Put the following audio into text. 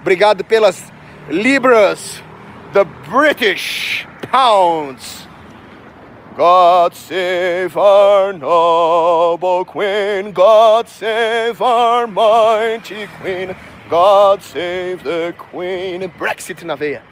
Obrigado pelas libras, the British pounds. God save our noble queen, God save our mighty queen, God save the queen. Brexit na veia.